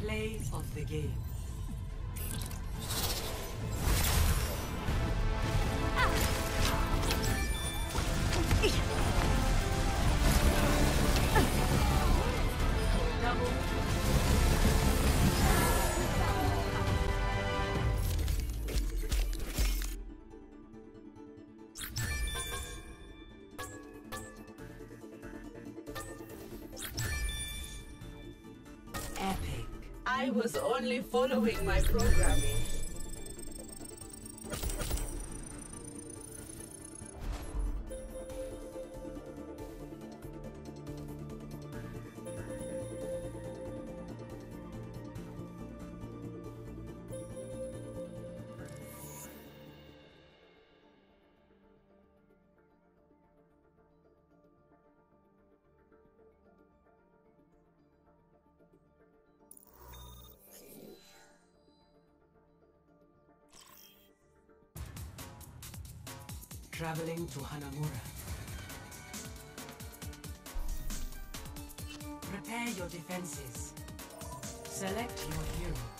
Play of the game. I was only following my programming. Traveling to Hanamura. Prepare your defenses. Select your hero.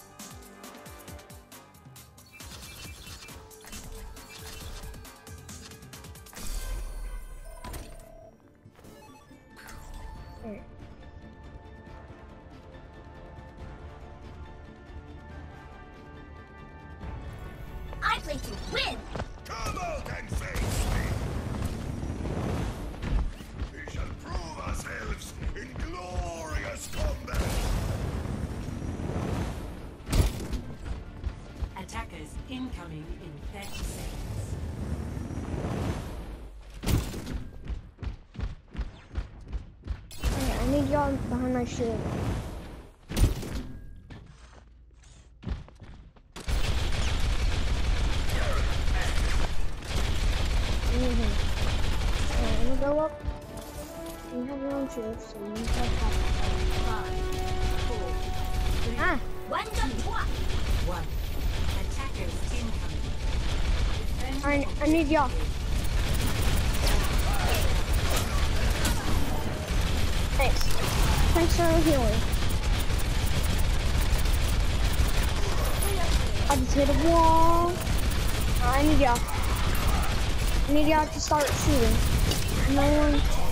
I need y'all behind my shield. troops and you have Five, four, three, ah. one, jump, one. One. Attackers incoming. Alright, I need y'all. Thanks. Thanks for healing. I just hit a wall. I need y'all. I need y'all to start shooting. No one.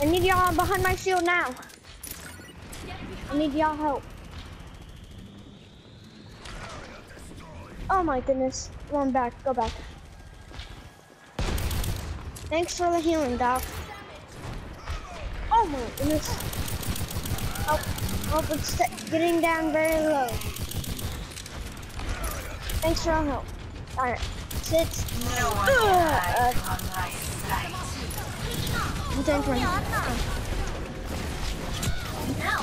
I need y'all behind my shield now. I need y'all help. Oh my goodness. Going back. Go back. Thanks for the healing, Doc. Oh my goodness. Oh, oh it's getting down very low. Thanks for the help. Alright. Sit. No one uh, I'm doing twenty. Now,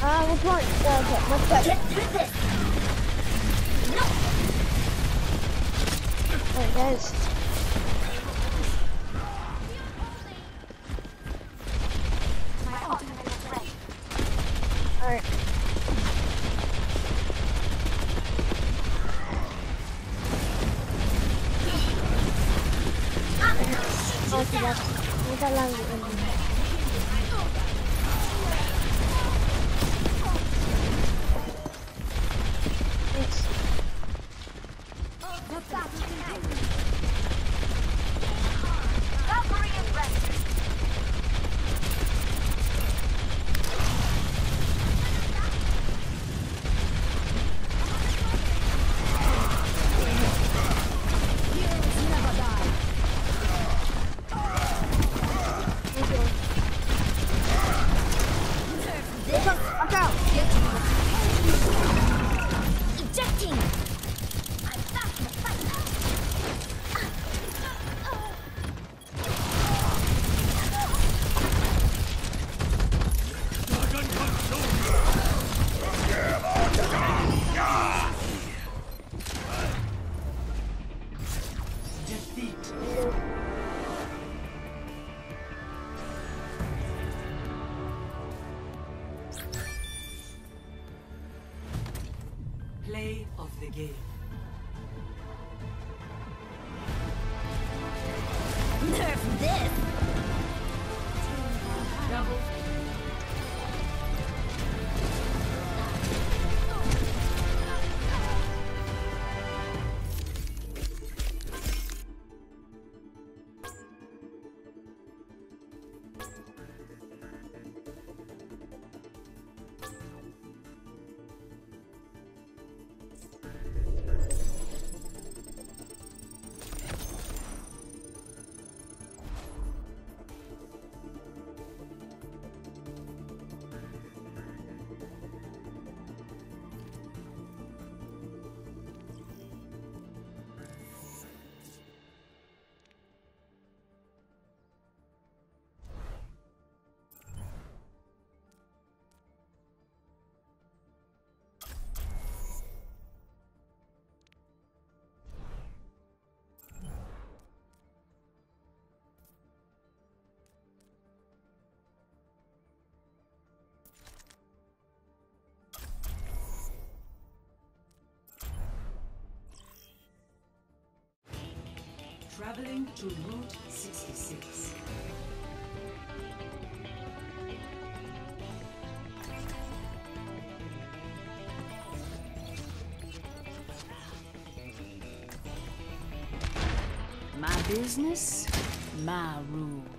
Uh, which one? Okay, let's go. Get through this! No! Alright, guys. Alright. Oh, tidak. Kita lagi. Thanks. The battle game. Traveling to Route 66. My business, my rules.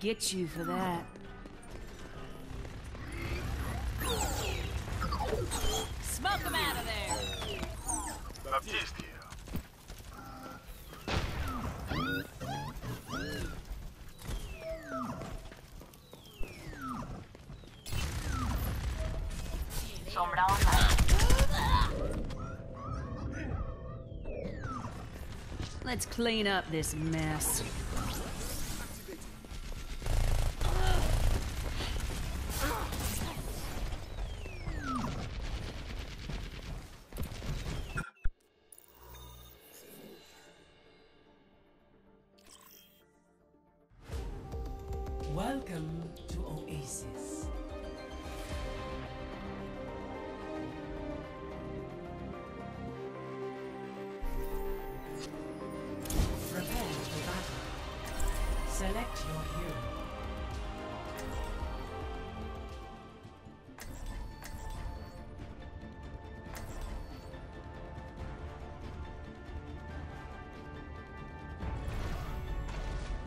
Get you for that. Smoke them out of there! Baptiste here. Sombra online. Let's clean up this mess. Welcome to Oasis.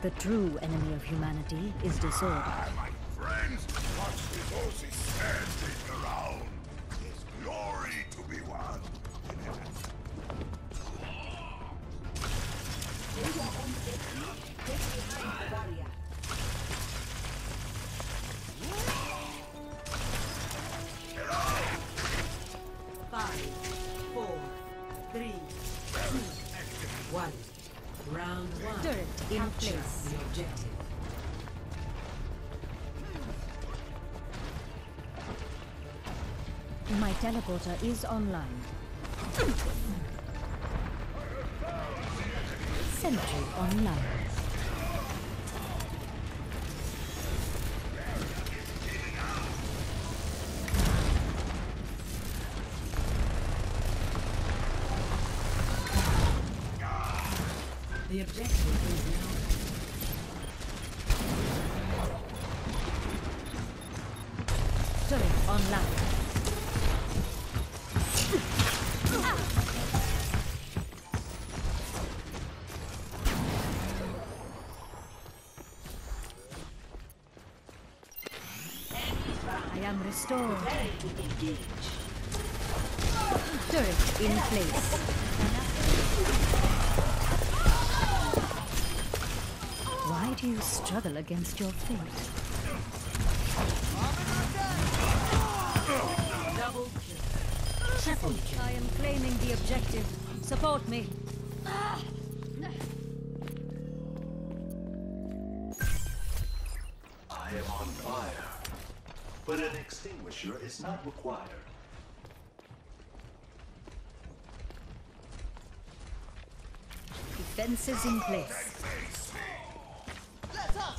The true enemy of humanity is disorder. Ah, my friends, watch the horses standing around. There's glory to be won. Five, four, three, two, one. Round one. Turret in place. the objective. My teleporter is online. Sentry online. The objective is now. Turret online. I am restored. Turret in place. Why do you struggle against your fate? Double kill. Triple kill. I am claiming the objective. Support me. I am on fire, but an extinguisher is not required. Defenses in place. You are trapped in your own mind. Sentry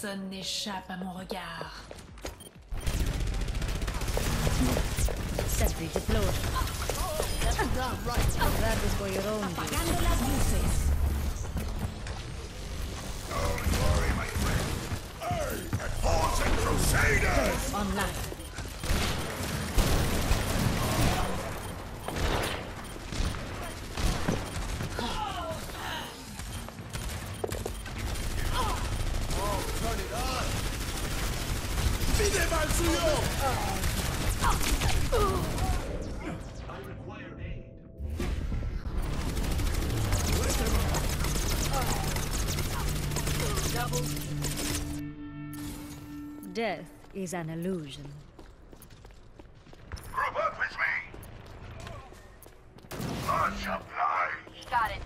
Personne n'échappe à mon regard. Sentry deployed. That was for your own good. Apagando las luces. trouble? Death is an illusion. Group up with me! Launch obliged! Got it.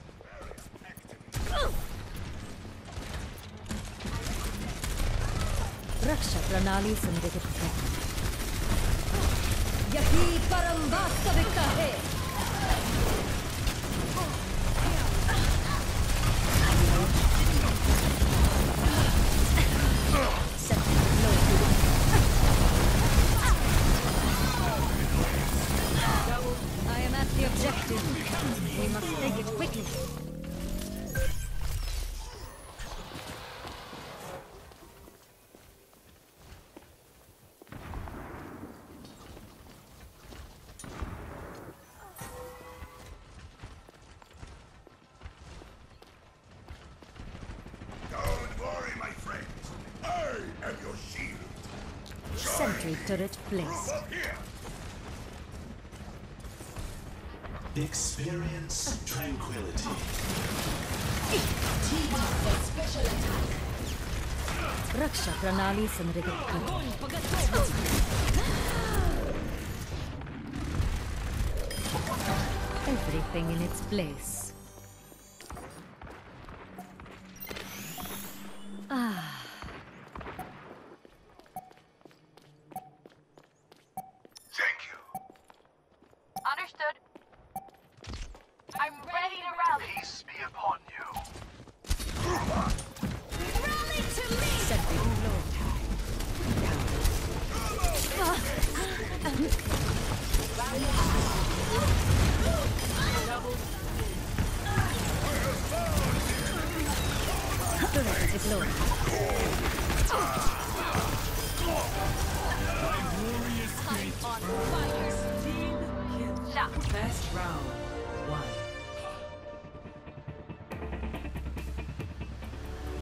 Raksha Pranali Turret placed. Experience tranquility. Team up for special attack. Raksha Pranali Everything in its place.